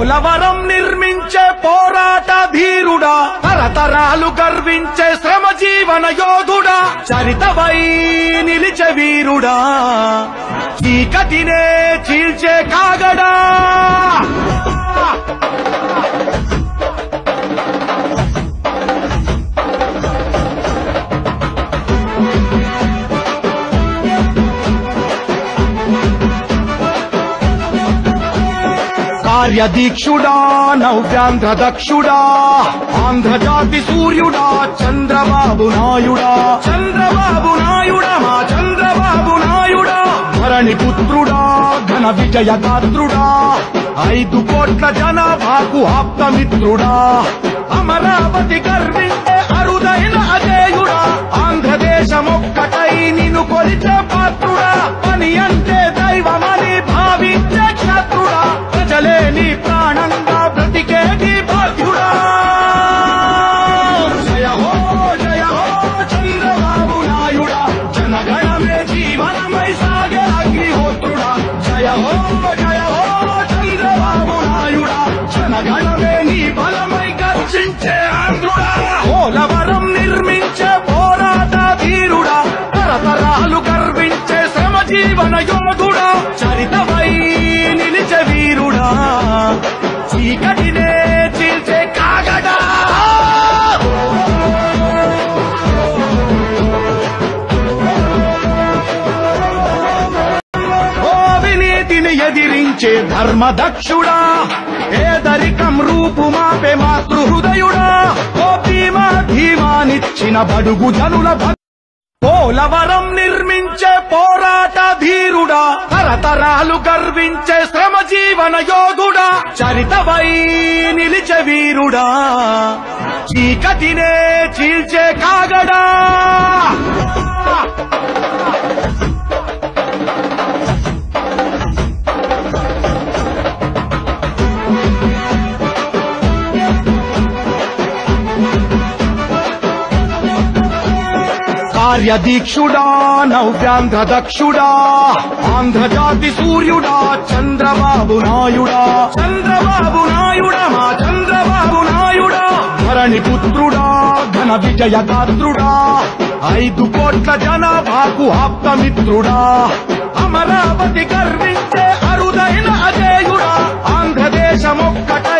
పోలవరం నిర్మించే పోరాట ధీరుడా తరతరాలు గర్వించే శ్రమ జీవన యోధుడా చరితవై నిలిచే వీరుడా. చీకటినే చీల్చే కాగడా. ఆచార్య దీక్షుడా నవ్యాంధ్ర దక్షుడా ఆంధ్రజాతి సూర్యుడా చంద్రబాబు నాయుడా. చంద్రబాబు నాయుడా మా చంద్రబాబు నాయుడా. ధరణి పుత్రుడా ఘన విజయ గాత్రుడా ఐదు కోట్ల జనాభాకు ఆప్తమిత్రుడా అమరావతి గర్వించే అరుదైన అజేయుడా. ఆంధ్రదేశమొక్కటై నిన్ను కొలిచే పాత్రుడా. పని జనగణమే జీవనమై సాగే అగ్నిహోత్రుడా జయ హో జయ హో చంద్రబాబు నాయుడా జనగణమే నీ బలమై గర్జించే ఆంధ్రుడా పోలవరం నిర్మించే పోరాట తరతరాలు గర్వించే శ్రమ జీవన యోధుడా చరితమై నిలిచే వీరుడా చీకటినే వినీతిని ఎదిరించే ధర్మదక్షుడా. పేదరికం రూపు మాపే మాతృహృదయుడా. ఓ భీమా ధీమానిచ్చిన బడుగు జనుల పోలవరం నిర్మించే పోరాట ధీరుడా. తరతరాలు గర్వించే శ్రమ జీవన యోధుడా. చరితవై నిలిచే వీరుడా. చీకటినే చీల్చే కాగడా. కార్యదీక్షుడా నవ్యాంధ్ర దక్షుడా ఆంధ్ర జాతి సూర్యుడా చంద్రబాబు నాయుడా. చంద్రబాబు నాయుడా మా చంద్రబాబు నాయుడా. ధరణి పుత్రుడా ఘన విజయ విజయదాత్రుడా ఐదు కోట్ల జనాభాకు ఆప్తమిత్రుడా. అమరావతి గర్వించే అరుదైన అజేయుడా. ఆంధ్రదేశమొక్కటై